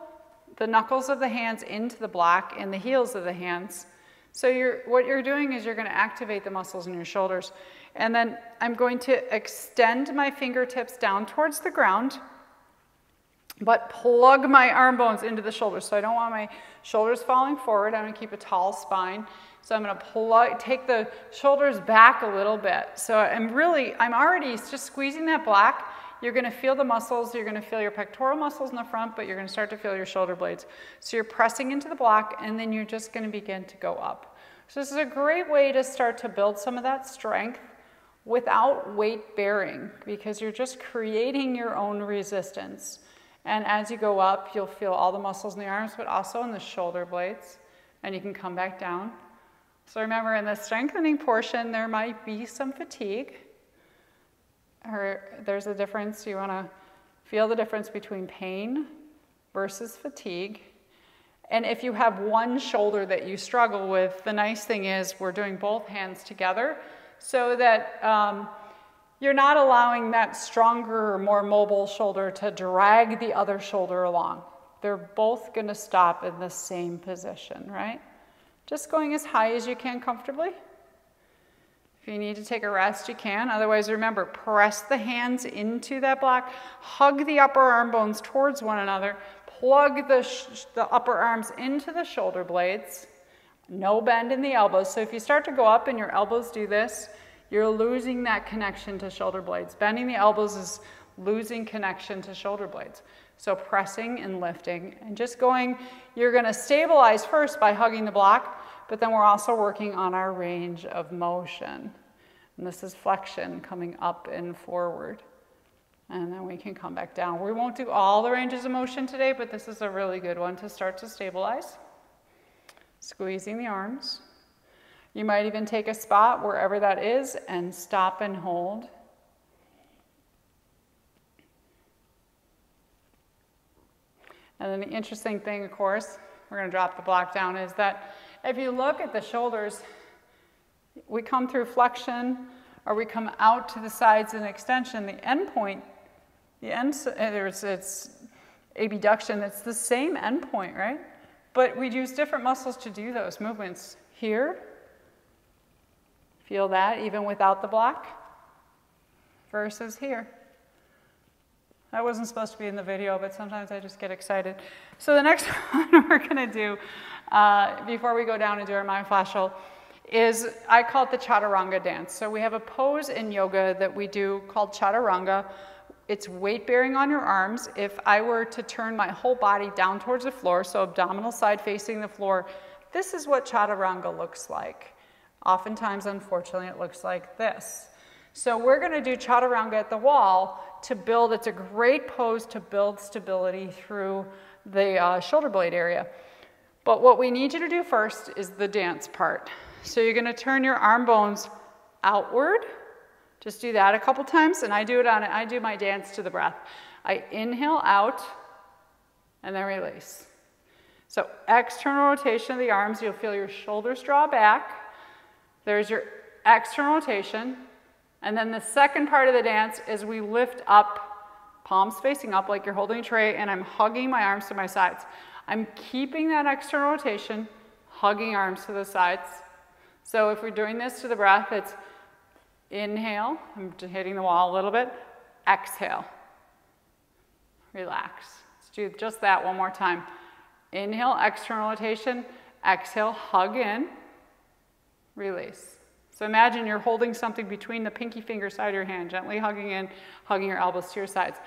the knuckles of the hands into the block and the heels of the hands. So you're, what you're doing is you're going to activate the muscles in your shoulders. And then I'm going to extend my fingertips down towards the ground but plug my arm bones into the shoulders. So I don't want my shoulders falling forward. I'm gonna keep a tall spine. So I'm gonna plug, take the shoulders back a little bit. So I'm really, I'm already just squeezing that black. You're gonna feel the muscles, you're gonna feel your pectoral muscles in the front, but you're gonna start to feel your shoulder blades. So you're pressing into the block and then you're just gonna begin to go up. So this is a great way to start to build some of that strength without weight bearing because you're just creating your own resistance. And as you go up, you'll feel all the muscles in the arms, but also in the shoulder blades. And you can come back down. So remember, in the strengthening portion, there might be some fatigue. Or there's a difference. You want to feel the difference between pain versus fatigue. And if you have one shoulder that you struggle with, the nice thing is we're doing both hands together so that um, you're not allowing that stronger or more mobile shoulder to drag the other shoulder along. They're both going to stop in the same position, right? Just going as high as you can comfortably. If you need to take a rest, you can. Otherwise, remember, press the hands into that block, hug the upper arm bones towards one another, plug the, the upper arms into the shoulder blades, no bend in the elbows. So if you start to go up and your elbows do this, you're losing that connection to shoulder blades. Bending the elbows is losing connection to shoulder blades. So pressing and lifting and just going, you're gonna stabilize first by hugging the block, but then we're also working on our range of motion. And this is flexion coming up and forward. And then we can come back down. We won't do all the ranges of motion today, but this is a really good one to start to stabilize. Squeezing the arms. You might even take a spot wherever that is and stop and hold. And then the interesting thing, of course, we're going to drop the block down, is that if you look at the shoulders, we come through flexion or we come out to the sides in extension. The end point, the end, it's, eh, it's abduction, it's the same end point, right? But we use different muscles to do those movements. Here, Feel that even without the block? Versus here. That wasn't supposed to be in the video, but sometimes I just get excited. So the next [LAUGHS] one we're going to do uh, before we go down and do our myofascial is I call it the chaturanga dance. So we have a pose in yoga that we do called chaturanga. It's weight bearing on your arms. If I were to turn my whole body down towards the floor, so abdominal side facing the floor, this is what chaturanga looks like. Oftentimes, unfortunately, it looks like this. So we're going to do chaturanga at the wall to build, it's a great pose to build stability through the uh, shoulder blade area. But what we need you to do first is the dance part. So you're going to turn your arm bones outward. Just do that a couple times, and I do it on I do my dance to the breath. I inhale out and then release. So external rotation of the arms, you'll feel your shoulders draw back. There's your external rotation. And then the second part of the dance is we lift up, palms facing up like you're holding a tray, and I'm hugging my arms to my sides. I'm keeping that external rotation, hugging arms to the sides. So if we're doing this to the breath, it's inhale, I'm hitting the wall a little bit, exhale, relax. Let's do just that one more time. Inhale, external rotation, exhale, hug in, release. So imagine you're holding something between the pinky finger side of your hand, gently hugging in, hugging your elbows to your sides.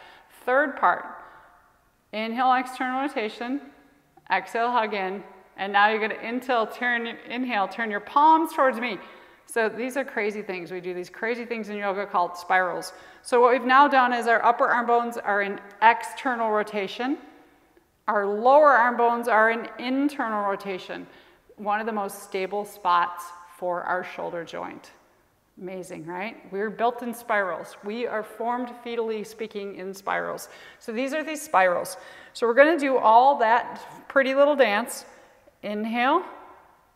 Third part, inhale, external rotation, exhale, hug in, and now you're gonna inhale, turn, inhale, turn your palms towards me. So these are crazy things. We do these crazy things in yoga called spirals. So what we've now done is our upper arm bones are in external rotation. Our lower arm bones are in internal rotation. One of the most stable spots for our shoulder joint. Amazing, right? We're built in spirals. We are formed fetally speaking in spirals. So these are these spirals. So we're going to do all that pretty little dance. Inhale,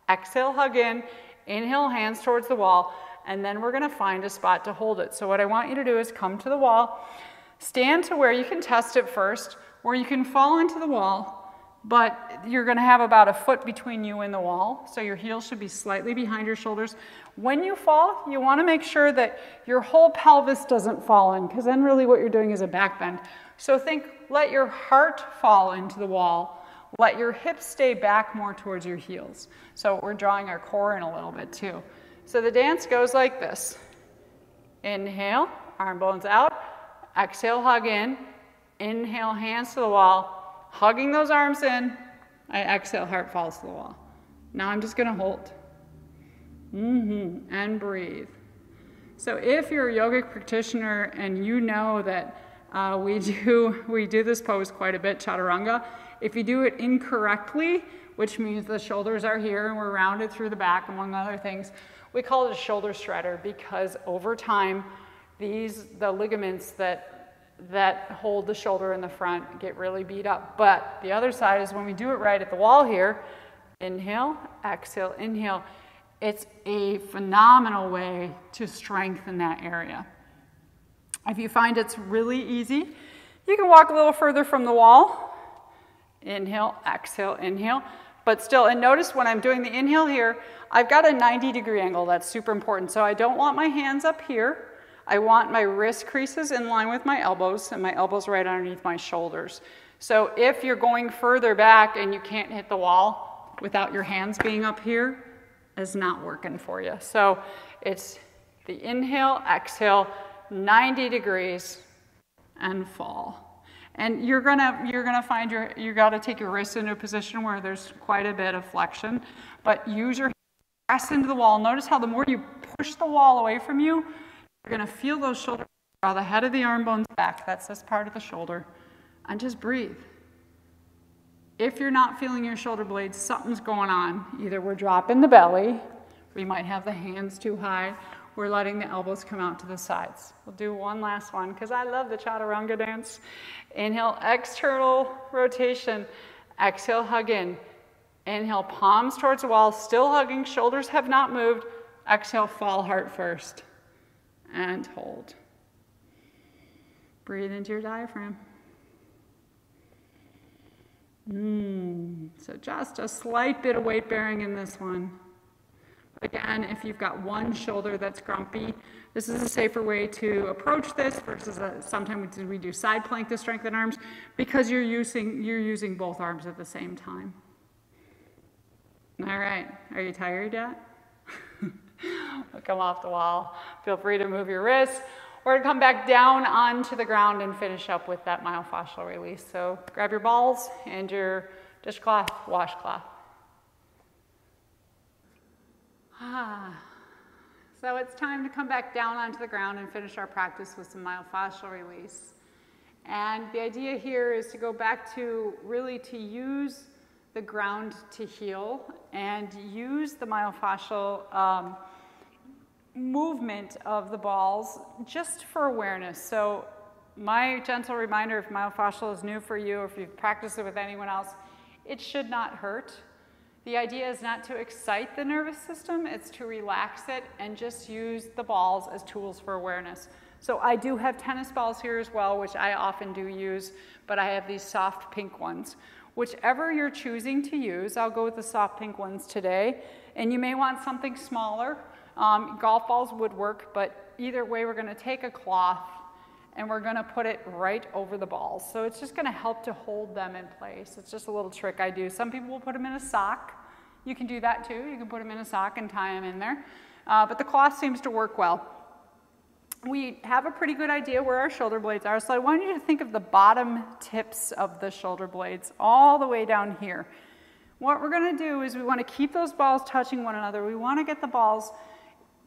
exhale, hug in, inhale, hands towards the wall, and then we're going to find a spot to hold it. So what I want you to do is come to the wall, stand to where you can test it first, where you can fall into the wall, but you're going to have about a foot between you and the wall, so your heels should be slightly behind your shoulders. When you fall, you want to make sure that your whole pelvis doesn't fall in, because then really what you're doing is a back bend. So think, let your heart fall into the wall. Let your hips stay back more towards your heels. So we're drawing our core in a little bit too. So the dance goes like this. Inhale, arm bones out. Exhale, hug in. Inhale, hands to the wall hugging those arms in. I exhale, heart falls to the wall. Now I'm just going to hold. Mm-hmm. And breathe. So if you're a yogic practitioner and you know that uh, we [LAUGHS] do we do this pose quite a bit, chaturanga. If you do it incorrectly, which means the shoulders are here and we're rounded through the back, among other things, we call it a shoulder shredder because over time, these the ligaments that that hold the shoulder in the front get really beat up. But the other side is when we do it right at the wall here, inhale, exhale, inhale. It's a phenomenal way to strengthen that area. If you find it's really easy, you can walk a little further from the wall. Inhale, exhale, inhale. But still, and notice when I'm doing the inhale here, I've got a 90 degree angle. That's super important. So I don't want my hands up here. I want my wrist creases in line with my elbows and my elbows right underneath my shoulders. So if you're going further back and you can't hit the wall without your hands being up here, is not working for you. So it's the inhale, exhale, 90 degrees, and fall. And you're gonna you're gonna find your you got to take your wrists into a position where there's quite a bit of flexion, but use your press into the wall. Notice how the more you push the wall away from you, you're going to feel those shoulders draw the head of the arm bones back. That's this part of the shoulder. And just breathe. If you're not feeling your shoulder blades, something's going on. Either we're dropping the belly, we might have the hands too high, we're letting the elbows come out to the sides. We'll do one last one because I love the chaturanga dance. Inhale, external rotation. Exhale, hug in. Inhale, palms towards the wall, still hugging, shoulders have not moved. Exhale, fall heart first and hold. Breathe into your diaphragm. Mm. So just a slight bit of weight bearing in this one. Again, if you've got one shoulder that's grumpy, this is a safer way to approach this versus a, sometimes we do side plank to strengthen arms because you're using, you're using both arms at the same time. All right, are you tired yet? Come off the wall. Feel free to move your wrists or to come back down onto the ground and finish up with that myofascial release. So grab your balls and your dishcloth, washcloth. Ah. So it's time to come back down onto the ground and finish our practice with some myofascial release. And the idea here is to go back to really to use the ground to heal and use the myofascial um, movement of the balls just for awareness. So my gentle reminder, if myofascial is new for you or if you've practiced it with anyone else, it should not hurt. The idea is not to excite the nervous system, it's to relax it and just use the balls as tools for awareness. So I do have tennis balls here as well, which I often do use, but I have these soft pink ones. Whichever you're choosing to use, I'll go with the soft pink ones today. And you may want something smaller. Um, golf balls would work, but either way, we're gonna take a cloth and we're gonna put it right over the balls. So it's just gonna help to hold them in place. It's just a little trick I do. Some people will put them in a sock. You can do that too. You can put them in a sock and tie them in there. Uh, but the cloth seems to work well. We have a pretty good idea where our shoulder blades are, so I want you to think of the bottom tips of the shoulder blades all the way down here. What we're gonna do is we wanna keep those balls touching one another. We wanna get the balls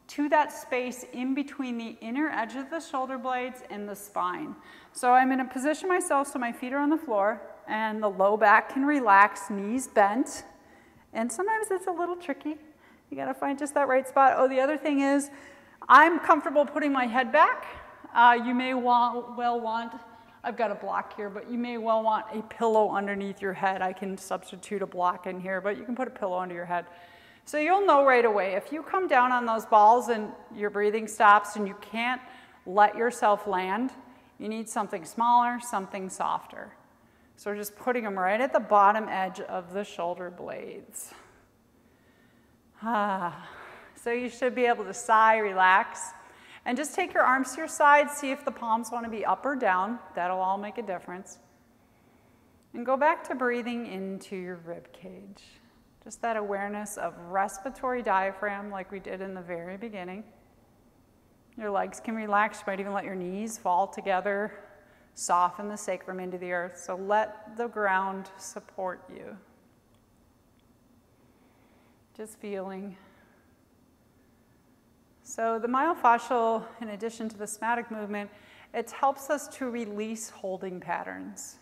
to that space in between the inner edge of the shoulder blades and the spine. So I'm going to position myself so my feet are on the floor and the low back can relax, knees bent. And sometimes it's a little tricky. You gotta find just that right spot. Oh, the other thing is I'm comfortable putting my head back. Uh, you may want, well want, I've got a block here, but you may well want a pillow underneath your head. I can substitute a block in here, but you can put a pillow under your head. So you'll know right away, if you come down on those balls and your breathing stops and you can't let yourself land, you need something smaller, something softer. So we're just putting them right at the bottom edge of the shoulder blades. Ah, so you should be able to sigh, relax, and just take your arms to your side, see if the palms want to be up or down. That'll all make a difference. And go back to breathing into your rib cage. Just that awareness of respiratory diaphragm like we did in the very beginning. Your legs can relax. You might even let your knees fall together, soften the sacrum into the earth. So let the ground support you. Just feeling. So the myofascial, in addition to the somatic movement, it helps us to release holding patterns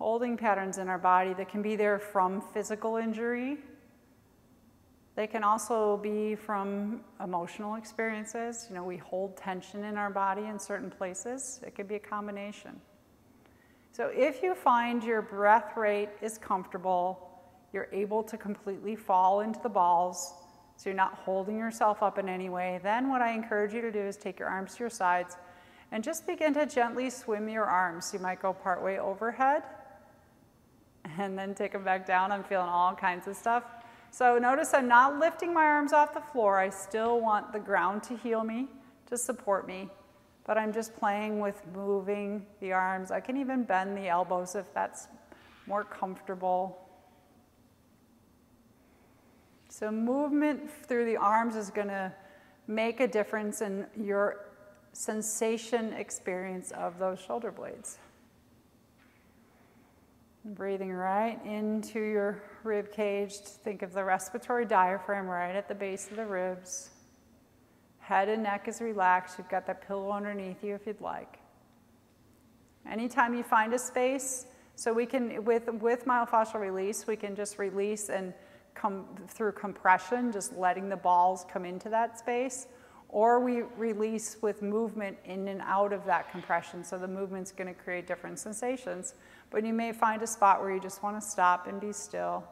holding patterns in our body that can be there from physical injury. They can also be from emotional experiences. You know, we hold tension in our body in certain places. It could be a combination. So if you find your breath rate is comfortable, you're able to completely fall into the balls, so you're not holding yourself up in any way, then what I encourage you to do is take your arms to your sides and just begin to gently swim your arms. You might go partway overhead and then take them back down. I'm feeling all kinds of stuff. So notice I'm not lifting my arms off the floor. I still want the ground to heal me, to support me, but I'm just playing with moving the arms. I can even bend the elbows if that's more comfortable. So movement through the arms is going to make a difference in your sensation experience of those shoulder blades. Breathing right into your rib cage. Think of the respiratory diaphragm right at the base of the ribs. Head and neck is relaxed. You've got that pillow underneath you if you'd like. Anytime you find a space, so we can, with, with myofascial release, we can just release and come through compression, just letting the balls come into that space or we release with movement in and out of that compression. So the movement's gonna create different sensations. But you may find a spot where you just wanna stop and be still.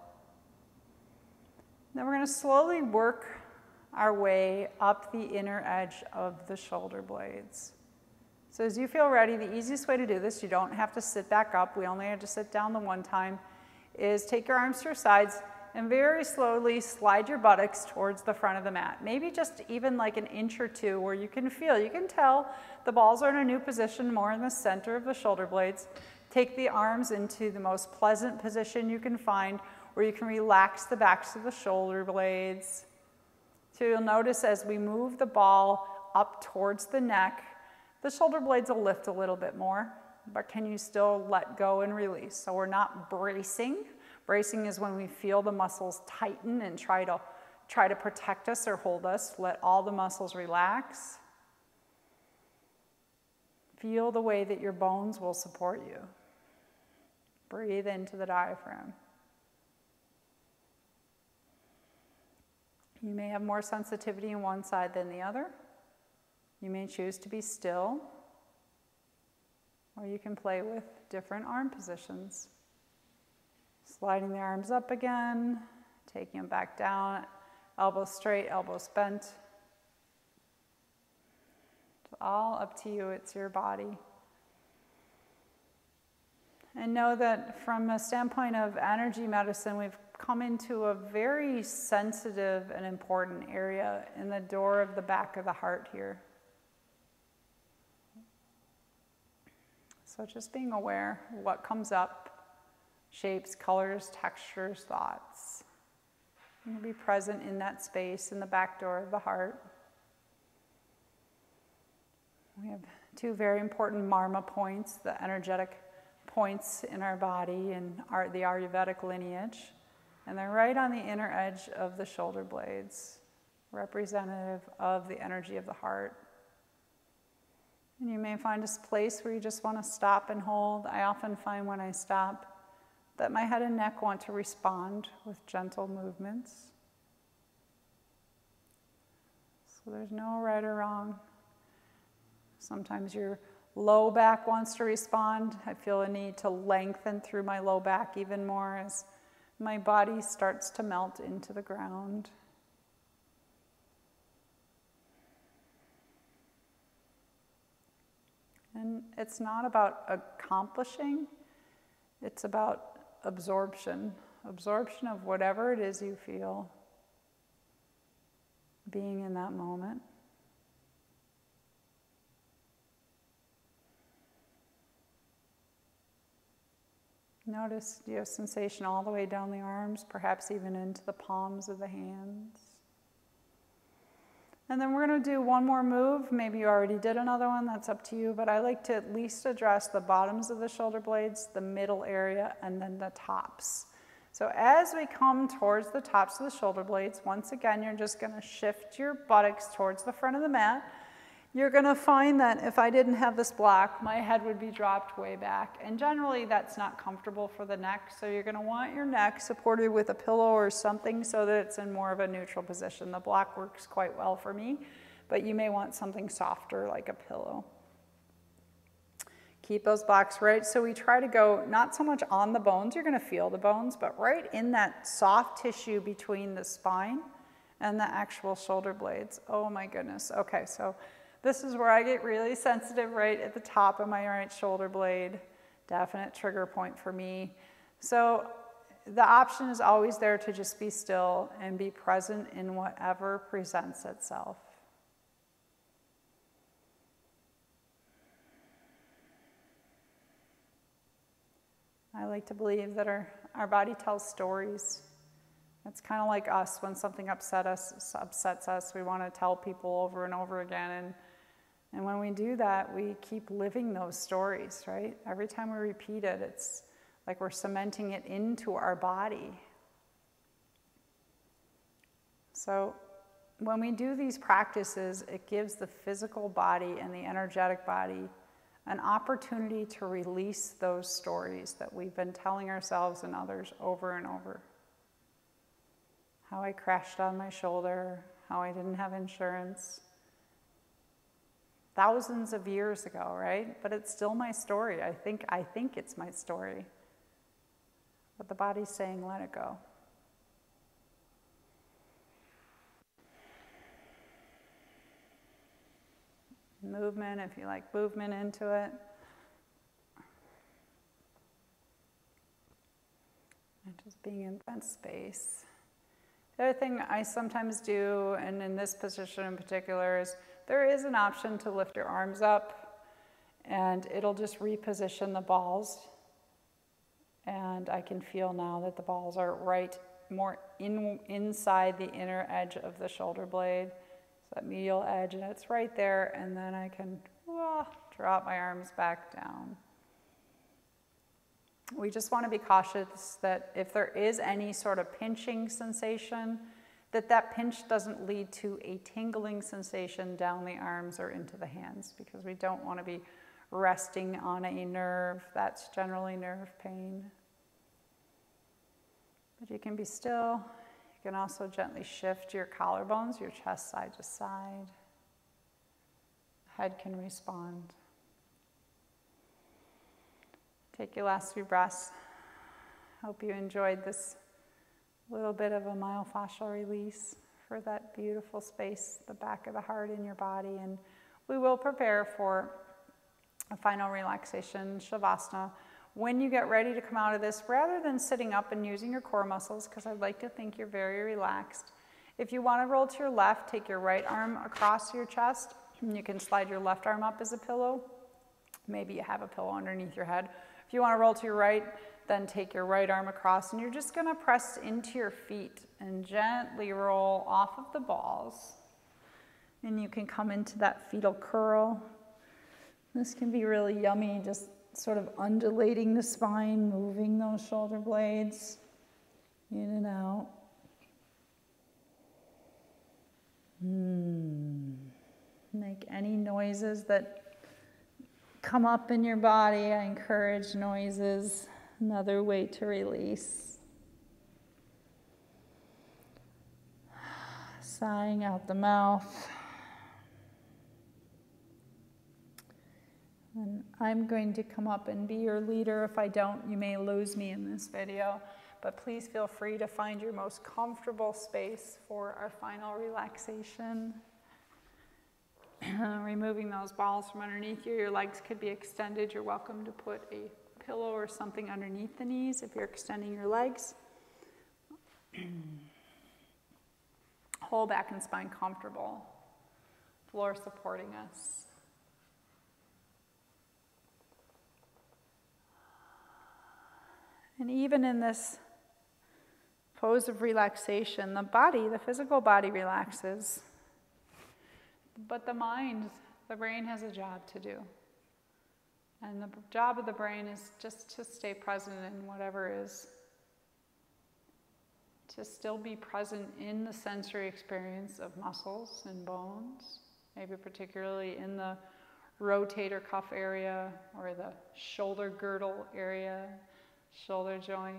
Then we're gonna slowly work our way up the inner edge of the shoulder blades. So as you feel ready, the easiest way to do this, you don't have to sit back up, we only have to sit down the one time, is take your arms to your sides, and very slowly slide your buttocks towards the front of the mat. Maybe just even like an inch or two where you can feel, you can tell the balls are in a new position more in the center of the shoulder blades. Take the arms into the most pleasant position you can find where you can relax the backs of the shoulder blades. So you'll notice as we move the ball up towards the neck, the shoulder blades will lift a little bit more, but can you still let go and release? So we're not bracing, Bracing is when we feel the muscles tighten and try to, try to protect us or hold us. Let all the muscles relax. Feel the way that your bones will support you. Breathe into the diaphragm. You may have more sensitivity in one side than the other. You may choose to be still, or you can play with different arm positions. Sliding the arms up again, taking them back down, elbows straight, elbows bent. It's all up to you, it's your body. And know that from a standpoint of energy medicine, we've come into a very sensitive and important area in the door of the back of the heart here. So just being aware what comes up, shapes, colors, textures, thoughts. And be present in that space in the back door of the heart. We have two very important marma points, the energetic points in our body and our, the Ayurvedic lineage. And they're right on the inner edge of the shoulder blades, representative of the energy of the heart. And you may find a place where you just want to stop and hold. I often find when I stop that my head and neck want to respond with gentle movements. So there's no right or wrong. Sometimes your low back wants to respond. I feel a need to lengthen through my low back even more as my body starts to melt into the ground. And it's not about accomplishing, it's about absorption absorption of whatever it is you feel, being in that moment. Notice your sensation all the way down the arms, perhaps even into the palms of the hands. And then we're going to do one more move. Maybe you already did another one, that's up to you, but I like to at least address the bottoms of the shoulder blades, the middle area, and then the tops. So as we come towards the tops of the shoulder blades, once again, you're just going to shift your buttocks towards the front of the mat you're going to find that if I didn't have this block, my head would be dropped way back. And generally, that's not comfortable for the neck. So you're going to want your neck supported with a pillow or something so that it's in more of a neutral position. The block works quite well for me, but you may want something softer like a pillow. Keep those blocks right. So we try to go not so much on the bones, you're going to feel the bones, but right in that soft tissue between the spine and the actual shoulder blades. Oh my goodness. Okay, so this is where I get really sensitive right at the top of my right shoulder blade. Definite trigger point for me. So the option is always there to just be still and be present in whatever presents itself. I like to believe that our, our body tells stories. It's kind of like us when something upset us, upsets us. We want to tell people over and over again. And and when we do that, we keep living those stories, right? Every time we repeat it, it's like we're cementing it into our body. So when we do these practices, it gives the physical body and the energetic body an opportunity to release those stories that we've been telling ourselves and others over and over. How I crashed on my shoulder, how I didn't have insurance, thousands of years ago, right? But it's still my story. I think, I think it's my story. But the body's saying, let it go. Movement, if you like movement into it. And just being in that space. The other thing I sometimes do, and in this position in particular, is there is an option to lift your arms up and it'll just reposition the balls. And I can feel now that the balls are right more in, inside the inner edge of the shoulder blade. So that medial edge, and it's right there. And then I can oh, drop my arms back down we just want to be cautious that if there is any sort of pinching sensation, that that pinch doesn't lead to a tingling sensation down the arms or into the hands because we don't want to be resting on a nerve. That's generally nerve pain. But you can be still. You can also gently shift your collarbones, your chest side to side. Head can respond. Take your last few breaths. Hope you enjoyed this little bit of a myofascial release for that beautiful space, the back of the heart in your body. And we will prepare for a final relaxation, Shavasana. When you get ready to come out of this, rather than sitting up and using your core muscles, because I'd like to think you're very relaxed, if you want to roll to your left, take your right arm across your chest. And you can slide your left arm up as a pillow. Maybe you have a pillow underneath your head. If you want to roll to your right, then take your right arm across and you're just going to press into your feet and gently roll off of the balls. And you can come into that fetal curl. This can be really yummy, just sort of undulating the spine, moving those shoulder blades in and out. Hmm. Make any noises that come up in your body. I encourage noises, another way to release. Sighing out the mouth. And I'm going to come up and be your leader. If I don't, you may lose me in this video. But please feel free to find your most comfortable space for our final relaxation. [CLEARS THROAT] Removing those balls from underneath you. Your legs could be extended. You're welcome to put a pillow or something underneath the knees if you're extending your legs. [CLEARS THROAT] Whole back and spine comfortable. Floor supporting us. And even in this pose of relaxation, the body, the physical body relaxes, but the mind, the brain has a job to do. And the job of the brain is just to stay present in whatever is, to still be present in the sensory experience of muscles and bones, maybe particularly in the rotator cuff area or the shoulder girdle area, shoulder joint.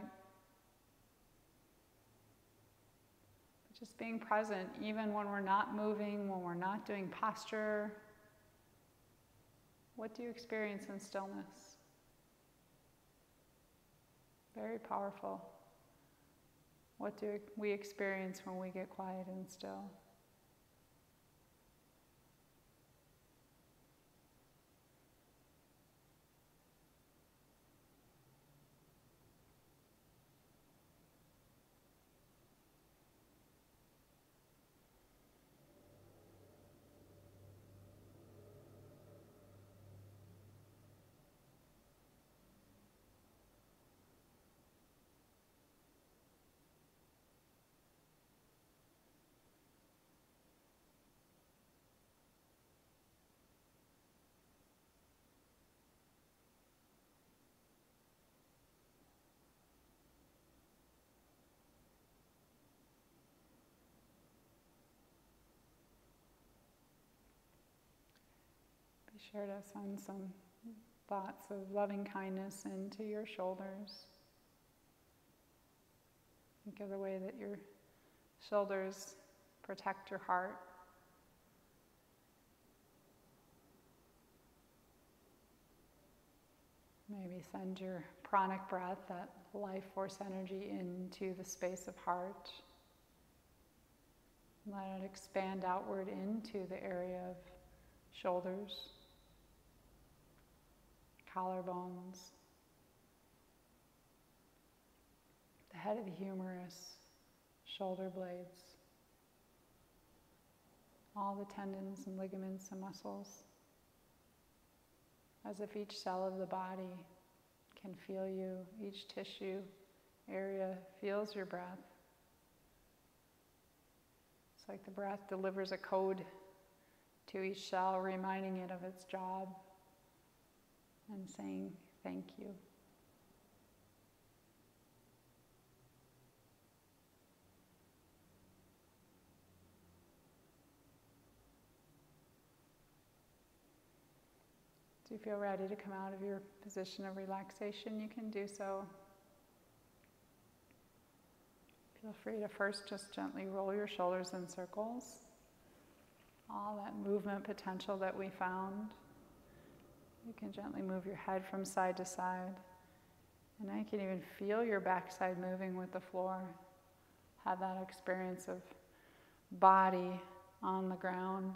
Just being present, even when we're not moving, when we're not doing posture. What do you experience in stillness? Very powerful. What do we experience when we get quiet and still? Sure to send some thoughts of loving kindness into your shoulders. Think of the way that your shoulders protect your heart. Maybe send your pranic breath, that life force energy, into the space of heart. Let it expand outward into the area of shoulders collarbones, the head of the humerus, shoulder blades, all the tendons and ligaments and muscles, as if each cell of the body can feel you, each tissue area feels your breath. It's like the breath delivers a code to each cell, reminding it of its job and saying thank you. Do you feel ready to come out of your position of relaxation? You can do so. Feel free to first just gently roll your shoulders in circles. All that movement potential that we found. You can gently move your head from side to side. And you can even feel your backside moving with the floor. Have that experience of body on the ground.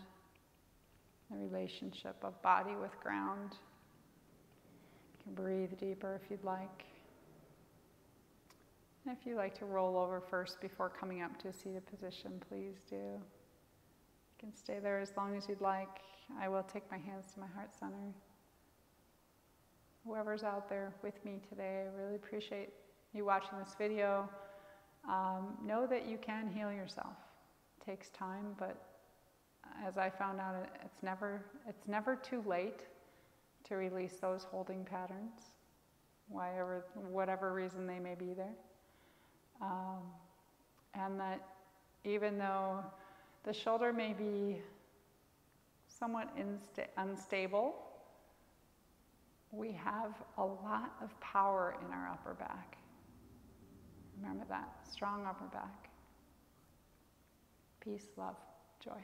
the relationship of body with ground. You can breathe deeper if you'd like. And if you like to roll over first before coming up to a seated position, please do. You can stay there as long as you'd like. I will take my hands to my heart center. Whoever's out there with me today, I really appreciate you watching this video. Um, know that you can heal yourself. It takes time, but as I found out, it's never, it's never too late to release those holding patterns, whatever, whatever reason they may be there. Um, and that even though the shoulder may be somewhat insta- unstable, we have a lot of power in our upper back. Remember that strong upper back. Peace, love, joy.